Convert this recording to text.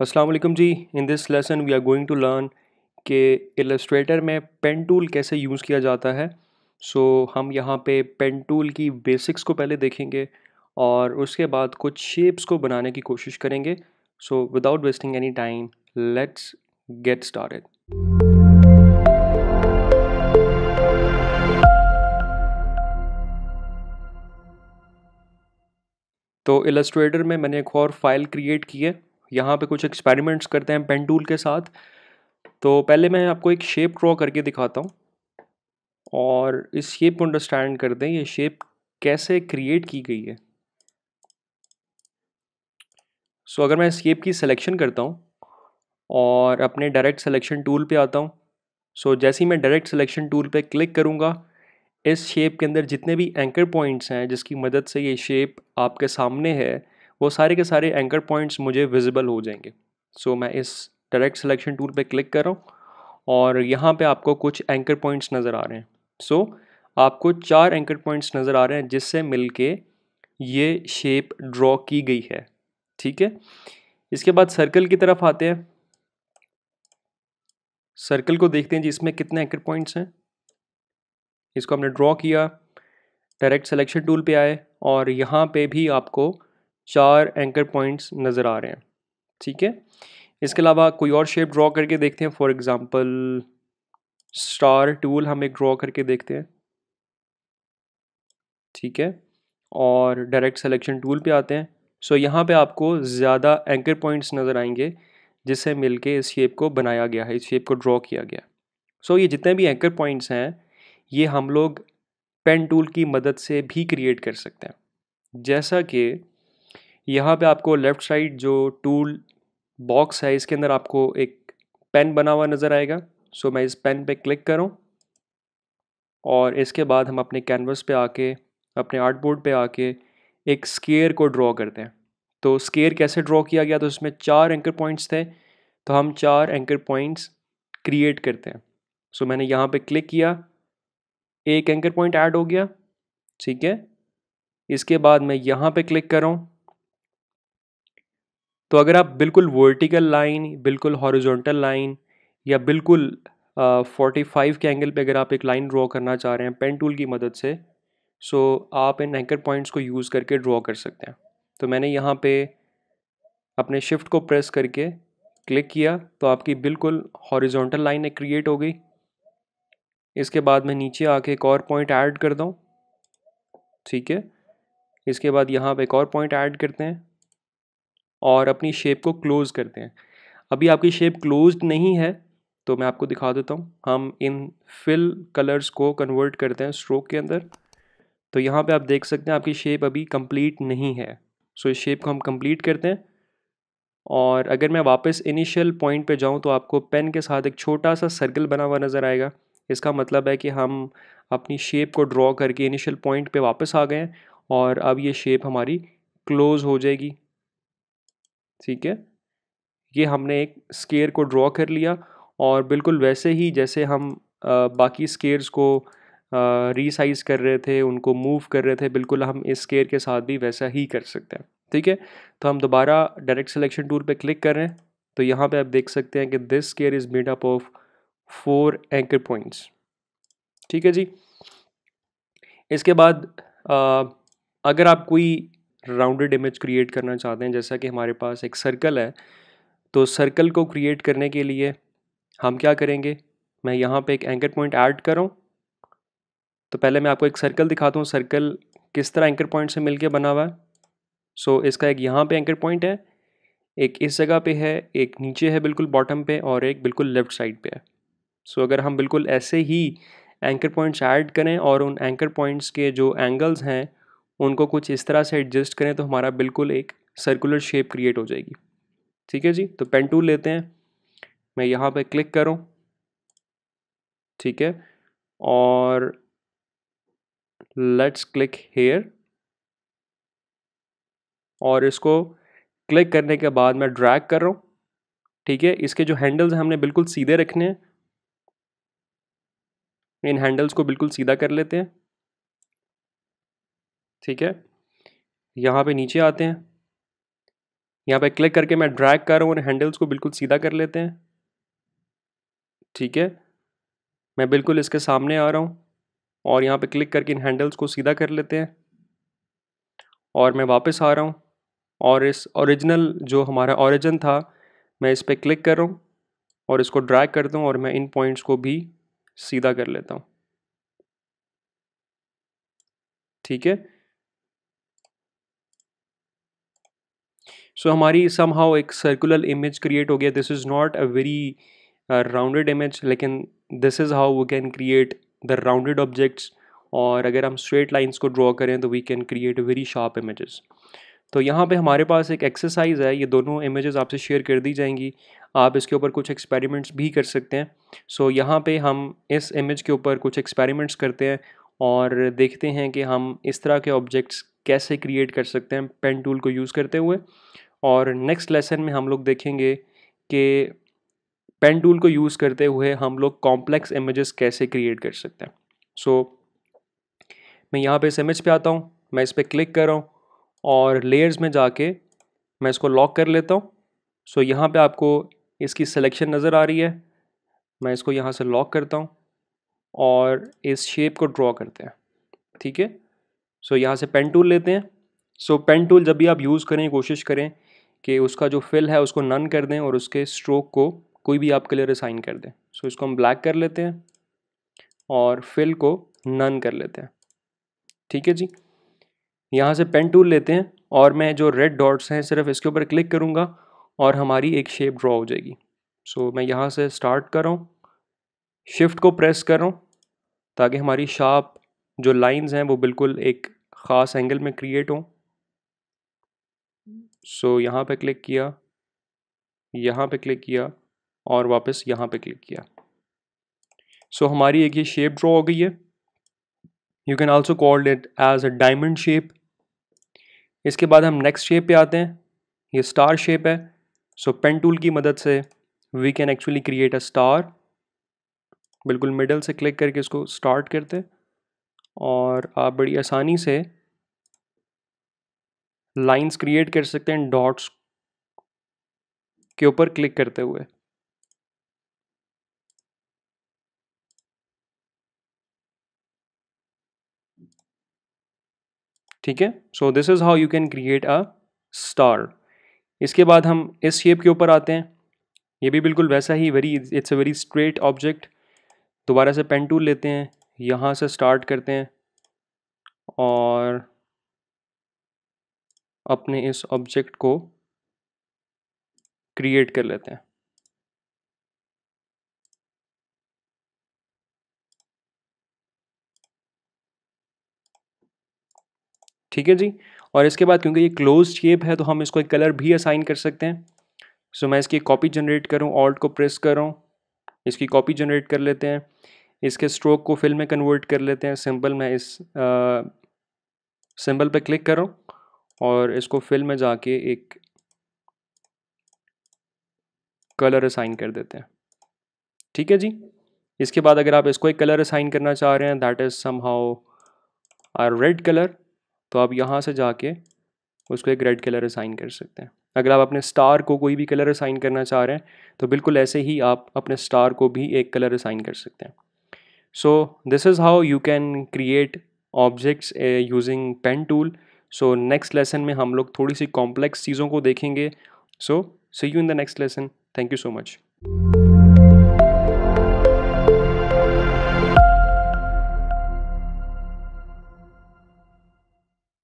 अस्सलाम वालेकुम जी। In this lesson we are going to learn के इलस्ट्रेटर में पेन टूल कैसे यूज़ किया जाता है। सो so, हम यहाँ पे पेन टूल की बेसिक्स को पहले देखेंगे और उसके बाद कुछ शेप्स को बनाने की कोशिश करेंगे। So without wasting any time let's get started तो इलस्ट्रेटर में मैंने एक और फ़ाइल क्रिएट की है। यहाँ पे कुछ एक्सपेरिमेंट्स करते हैं पेन टूल के साथ। तो पहले मैं आपको एक शेप ड्रॉ करके दिखाता हूँ। और इस शेप को अंडरस्टैंड कर दें ये शेप कैसे क्रिएट की गई है। सो so, अगर मैं शेप की सिलेक्शन करता हूँ और अपने डायरेक्ट सिलेक्शन टूल पे आता हूँ सो so, जैसे ही मैं डायरेक्ट सिलेक्शन टूल पे क्लिक करूँगा इस शेप के अंदर जितने भी एंकर पॉइंट्स हैं जिसकी मदद से ये शेप आपके सामने है वो सारे के सारे एंकर पॉइंट्स मुझे विजिबल हो जाएँगे। सो so, मैं इस डायरेक्ट सिलेक्शन टूल पे क्लिक कर रहा हूँ और यहाँ पे आपको कुछ एंकर पॉइंट्स नज़र आ रहे हैं। सो so, आपको चार एंकर पॉइंट्स नज़र आ रहे हैं जिससे मिलके ये शेप ड्रॉ की गई है। ठीक है? इसके बाद सर्कल की तरफ़ आते हैं। सर्कल को देखते हैं जिसमें कितने एंकर पॉइंट्स हैं। इसको हमने ड्रॉ किया। डायरेक्ट सिलेक्शन टूल पे आए और यहाँ पे भी आपको चार एंकर पॉइंट्स नज़र आ रहे हैं, ठीक है? इसके अलावा कोई और शेप ड्रॉ करके देखते हैं फॉर एग्ज़ाम्पल स्टार टूल हम एक ड्रॉ करके देखते हैं, ठीक है? और डायरेक्ट सिलेक्शन टूल पे आते हैं सो यहाँ पे आपको ज़्यादा एंकर पॉइंट्स नज़र आएँगे, जिससे मिलके इस शेप को बनाया गया है, इस शेप को ड्रॉ किया गया सो ये जितने भी एंकर पॉइंट्स हैं, ये हम लोग पेन टूल की मदद से भी क्रिएट कर सकते हैं। जैसा कि यहाँ पे आपको लेफ़्ट साइड जो टूल बॉक्स है इसके अंदर आपको एक पेन बना हुआ नज़र आएगा। सो मैं इस पेन पे क्लिक करूँ और इसके बाद हम अपने कैनवस पे आके अपने आर्ट बोर्ड पे आके एक स्केयर को ड्रॉ करते हैं। तो स्केयर कैसे ड्रॉ किया गया? तो उसमें चार एंकर पॉइंट्स थे। तो हम चार एंकर पॉइंट्स क्रिएट करते हैं। सो so, मैंने यहाँ पे क्लिक किया। एक एंकर पॉइंट ऐड हो गया। ठीक है? इसके बाद मैं यहाँ पे क्लिक कर। तो अगर आप बिल्कुल वर्टिकल लाइन बिल्कुल हॉरिजॉन्टल लाइन या बिल्कुल फोर्टी फाइव के एंगल पे अगर आप एक लाइन ड्रॉ करना चाह रहे हैं पेन टूल की मदद से सो आप इन एंकर पॉइंट्स को यूज़ करके ड्रॉ कर सकते हैं। तो मैंने यहाँ पे अपने शिफ्ट को प्रेस करके क्लिक किया तो आपकी बिल्कुल हॉरिजॉन्टल लाइन एक क्रिएट हो गई। इसके बाद मैं नीचे आके एक और पॉइंट ऐड कर दूँ, ठीक है? इसके बाद यहाँ पे एक और पॉइंट ऐड करते हैं। और अपनी शेप को क्लोज़ करते हैं। अभी आपकी शेप क्लोज नहीं है तो मैं आपको दिखा देता हूँ। हम इन फिल कलर्स को कन्वर्ट करते हैं स्ट्रोक के अंदर। तो यहाँ पे आप देख सकते हैं आपकी शेप अभी कंप्लीट नहीं है। सो इस शेप को हम कंप्लीट करते हैं। और अगर मैं वापस इनिशियल पॉइंट पे जाऊँ तो आपको पेन के साथ एक छोटा सा सर्कल बना हुआ नज़र आएगा। इसका मतलब है कि हम अपनी शेप को ड्रॉ करके इनिशियल पॉइंट पे वापस आ गए हैं और अब ये शेप हमारी क्लोज़ हो जाएगी। ठीक है? ये हमने एक स्केयर को ड्रॉ कर लिया और बिल्कुल वैसे ही जैसे हम आ, बाकी स्केयर्स को रीसाइज कर रहे थे उनको मूव कर रहे थे बिल्कुल हम इस स्केयर के साथ भी वैसा ही कर सकते हैं। ठीक है? तो हम दोबारा डायरेक्ट सिलेक्शन टूल पे क्लिक कर रहे हैं। तो यहाँ पे आप देख सकते हैं कि this square is made up of four anchor points ठीक है जी? इसके बाद आ, अगर आप कोई राउंडेड इमेज क्रिएट करना चाहते हैं जैसा कि हमारे पास एक सर्कल है तो सर्कल को क्रिएट करने के लिए हम क्या करेंगे? मैं यहाँ पे एक एंकर पॉइंट ऐड करूँ। तो पहले मैं आपको एक सर्कल दिखाता हूँ सर्कल किस तरह एंकर पॉइंट से मिलके बना हुआ है। सो so, इसका एक यहाँ पे एंकर पॉइंट है एक इस जगह पे है एक नीचे है बिल्कुल बॉटम पे और एक बिल्कुल लेफ़्ट साइड पे है। सो so, अगर हम बिल्कुल ऐसे ही एंकर पॉइंट्स ऐड करें और उन एंकर पॉइंट्स के जो एंगल्स हैं उनको कुछ इस तरह से एडजस्ट करें तो हमारा बिल्कुल एक सर्कुलर शेप क्रिएट हो जाएगी। ठीक है जी? तो पेन टूल लेते हैं। मैं यहाँ पे क्लिक करूँ। ठीक है? और लेट्स क्लिक हेयर और इसको क्लिक करने के बाद मैं ड्रैग कर रहा हूँ। ठीक है? इसके जो हैंडल्स हैं, हमने बिल्कुल सीधे रखने हैं। इन हैंडल्स को बिल्कुल सीधा कर लेते हैं। ठीक है? यहाँ पे नीचे आते हैं। यहाँ पे क्लिक करके मैं ड्रैग कर रहा हूँ और हैंडल्स को बिल्कुल सीधा कर लेते हैं। ठीक है? मैं बिल्कुल इसके सामने आ रहा हूँ और यहाँ पे क्लिक करके इन हैंडल्स को सीधा कर लेते हैं। और मैं वापस आ रहा हूँ और इस ओरिजिनल जो हमारा ओरिजिन था, मैं इस पर क्लिक कर रहा हूँ और इसको ड्रैग कर दूँ और मैं इन पॉइंट्स को भी सीधा कर लेता हूँ। ठीक है? सो हमारी सम हाउ एक सर्कुलर इमेज क्रिएट हो गया. This is not a very rounded image लेकिन this is how we can create the rounded objects और अगर हम स्ट्रेट लाइंस को ड्रॉ करें तो we can create very sharp images तो यहाँ पे हमारे पास एक एक्सरसाइज है. ये दोनों इमेजेस आपसे शेयर कर दी जाएँगी. आप इसके ऊपर कुछ एक्सपेरिमेंट्स भी कर सकते हैं. सो so, यहाँ पे हम इस इमेज के ऊपर कुछ एक्सपेरिमेंट्स करते हैं और देखते हैं कि हम इस तरह के ऑब्जेक्ट्स कैसे क्रिएट कर सकते हैं. पेन टूल को यूज़ करते हुए. और नेक्स्ट लेसन में हम लोग देखेंगे कि पेन टूल को यूज़ करते हुए हम लोग कॉम्प्लेक्स इमेजेस कैसे क्रिएट कर सकते हैं। सो so, मैं यहाँ पे इस इमेज पे आता हूँ मैं इस पर क्लिक कर रहा हूँ और लेयर्स में जाके मैं इसको लॉक कर लेता हूँ। सो so, यहाँ पे आपको इसकी सिलेक्शन नज़र आ रही है मैं इसको यहाँ से लॉक करता हूँ और इस शेप को ड्रॉ करते हैं ठीक है? सो so, यहाँ से पेन टूल लेते हैं। सो पेन टूल जब भी आप यूज़ करें कोशिश करें कि उसका जो फिल है उसको नन कर दें और उसके स्ट्रोक को कोई भी आप कलर असाइन कर दें। सो so, इसको हम ब्लैक कर लेते हैं और फिल को नन कर लेते हैं। ठीक है जी? यहाँ से पेन टूल लेते हैं और मैं जो रेड डॉट्स हैं सिर्फ़ इसके ऊपर क्लिक करूँगा और हमारी एक शेप ड्रॉ हो जाएगी। सो so, मैं यहाँ से स्टार्ट कर रहा हूँ शिफ्ट को प्रेस कर रहा हूँ ताकि हमारी शार्प जो लाइंस हैं वो बिल्कुल एक ख़ास एंगल में क्रिएट हों। सो यहाँ पे क्लिक किया यहाँ पे क्लिक किया और वापस यहाँ पे क्लिक किया। सो so, हमारी एक ये शेप ड्रॉ हो गई है। You can also called it as a diamond shape इसके बाद हम नेक्स्ट शेप पे आते हैं। ये स्टार शेप है। सो पेन टूल की मदद से we can actually create a star बिल्कुल मिडल से क्लिक करके इसको स्टार्ट करते हैं। और आप बड़ी आसानी से लाइंस क्रिएट कर सकते हैं डॉट्स के ऊपर क्लिक करते हुए। ठीक है? So this is how you can create a star इसके बाद हम इस शेप के ऊपर आते हैं। ये भी बिल्कुल वैसा ही very it's a very straight object दोबारा से पेन टूल लेते हैं। यहाँ से स्टार्ट करते हैं। और अपने इस ऑब्जेक्ट को क्रिएट कर लेते हैं। ठीक है जी? और इसके बाद क्योंकि ये क्लोज शेप है तो हम इसको एक कलर भी असाइन कर सकते हैं। सो मैं इसकी कॉपी जनरेट करूँ ऑल्ट को प्रेस कर, इसकी कॉपी जनरेट कर लेते हैं, इसके स्ट्रोक को फिल में कन्वर्ट कर लेते हैं। सिंपल मैं इस सिंबल पे क्लिक करूँ। और इसको फिल में जाके एक कलर असाइन कर देते हैं। ठीक है जी? इसके बाद अगर आप इसको एक कलर असाइन करना चाह रहे हैं that is somehow our red colour तो आप यहाँ से जाके उसको एक रेड कलर असाइन कर सकते हैं। अगर आप अपने स्टार को कोई भी कलर असाइन करना चाह रहे हैं तो बिल्कुल ऐसे ही आप अपने स्टार को भी एक कलर असाइन कर सकते हैं। So this is how you can create objects using pen tool so next lesson में हम लोग थोड़ी सी कॉम्प्लेक्स चीज़ों को देखेंगे। So see you in the next lesson thank you so much